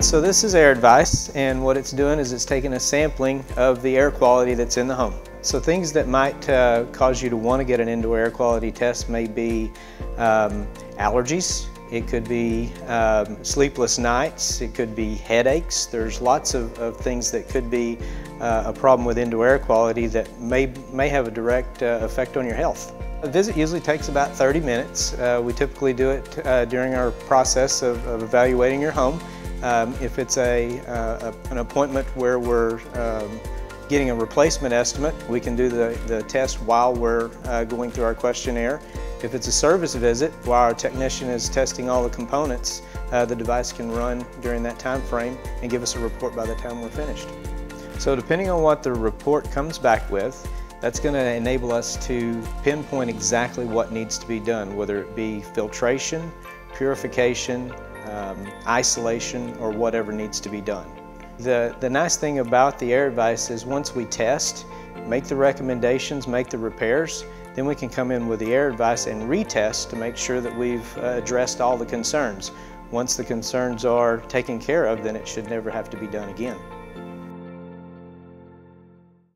So this is AirAdvice and what it's doing is it's taking a sampling of the air quality that's in the home. So things that might uh, cause you to want to get an indoor air quality test may be um, allergies, it could be um, sleepless nights, it could be headaches. There's lots of, of things that could be uh, a problem with indoor air quality that may, may have a direct uh, effect on your health. A visit usually takes about 30 minutes. Uh, we typically do it uh, during our process of, of evaluating your home. Um, if it's a, uh, a, an appointment where we're um, getting a replacement estimate, we can do the, the test while we're uh, going through our questionnaire. If it's a service visit, while our technician is testing all the components, uh, the device can run during that time frame and give us a report by the time we're finished. So depending on what the report comes back with, that's going to enable us to pinpoint exactly what needs to be done, whether it be filtration, purification, um, isolation, or whatever needs to be done. The, the nice thing about the AirAdvice is once we test, make the recommendations, make the repairs, then we can come in with the AirAdvice and retest to make sure that we've uh, addressed all the concerns. Once the concerns are taken care of, then it should never have to be done again.